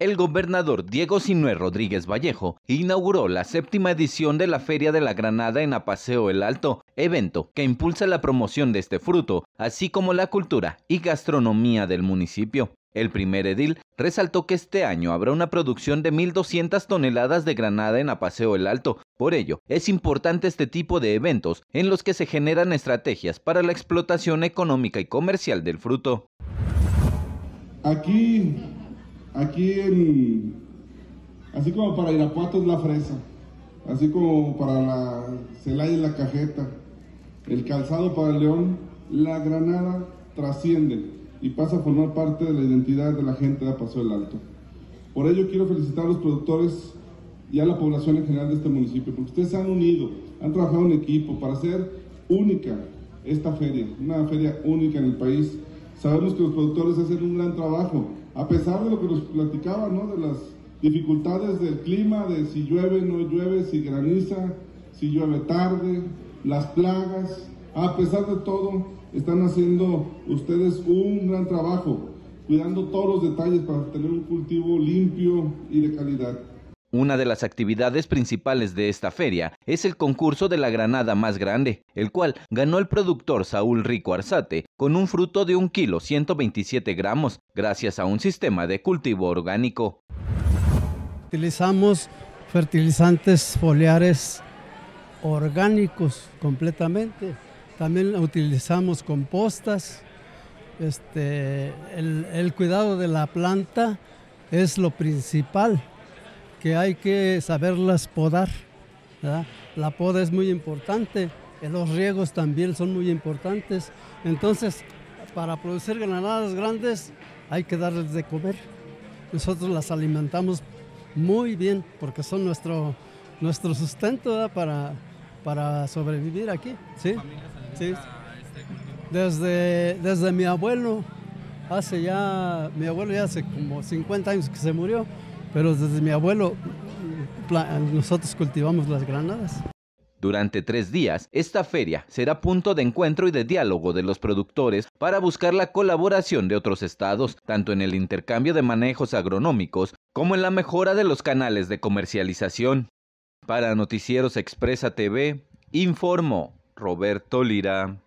El gobernador Diego Sinué Rodríguez Vallejo inauguró la séptima edición de la Feria de la Granada en Apaseo El Alto, evento que impulsa la promoción de este fruto, así como la cultura y gastronomía del municipio. El primer edil resaltó que este año habrá una producción de 1.200 toneladas de granada en Apaseo El Alto. Por ello, es importante este tipo de eventos en los que se generan estrategias para la explotación económica y comercial del fruto. Aquí Aquí así como para Irapuato es la fresa, así como para la Celaya es la cajeta, el calzado para el León, la granada trasciende y pasa a formar parte de la identidad de la gente de Paso del Alto. Por ello quiero felicitar a los productores y a la población en general de este municipio, porque ustedes se han unido, han trabajado en equipo para hacer única esta feria, una feria única en el país. Sabemos que los productores hacen un gran trabajo, a pesar de lo que nos platicaba, ¿no? De las dificultades del clima, de si llueve, no llueve, si graniza, si llueve tarde, las plagas, a pesar de todo, están haciendo ustedes un gran trabajo, cuidando todos los detalles para tener un cultivo limpio y de calidad. Una de las actividades principales de esta feria es el concurso de la granada más grande, el cual ganó el productor Saúl Rico Arzate con un fruto de un kilo 127 gramos, gracias a un sistema de cultivo orgánico. Utilizamos fertilizantes foliares orgánicos completamente. También utilizamos compostas. Este, el cuidado de la planta es lo principal que hay que saberlas podar. La poda es muy importante, los riegos también son muy importantes. Entonces, para producir granadas grandes hay que darles de comer. Nosotros las alimentamos muy bien porque son nuestro, nuestro sustento para, para sobrevivir aquí. ¿sí? sí. Desde, desde mi abuelo, hace ya, mi abuelo ya hace como 50 años que se murió, pero desde mi abuelo nosotros cultivamos las granadas. Durante tres días, esta feria será punto de encuentro y de diálogo de los productores para buscar la colaboración de otros estados, tanto en el intercambio de manejos agronómicos como en la mejora de los canales de comercialización. Para Noticieros Expresa TV, informó Roberto Lira.